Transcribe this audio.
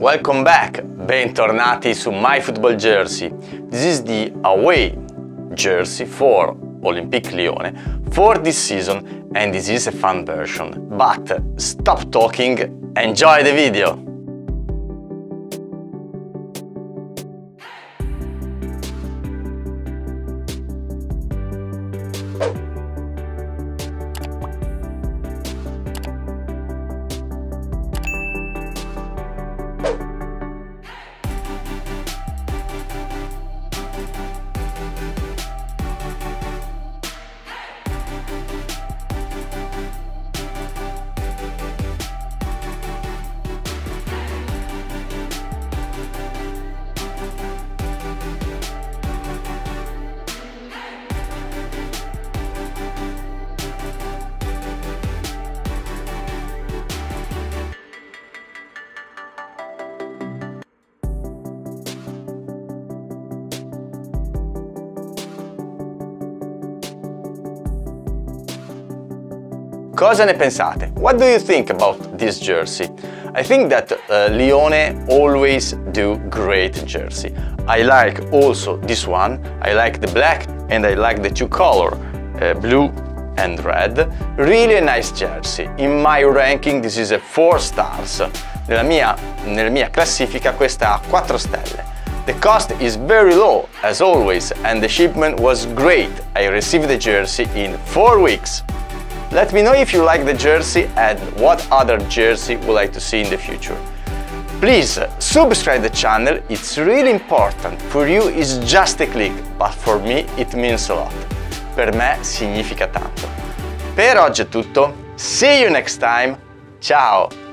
Welcome back, bentornati su My Football Jersey. This is the away jersey for Olympique Lione for this season and this is a fun version. But stop talking, enjoy the video! Cosa ne pensate? What do you think about this jersey? I think that uh, Lione always do great jersey. I like also this one, I like the black and I like the two color, uh, blue and red. Really a nice jersey. In my ranking this is a 4 stars. Nella mia, nella mia classifica questa ha 4 stelle. The cost is very low, as always, and the shipment was great. I received the jersey in 4 weeks. Let me know if you like the jersey and what other jersey would like to see in the future. Please uh, subscribe the channel, it's really important. For you it's just a click, but for me it means a lot. Per me significa tanto. Per oggi è tutto, see you next time, ciao!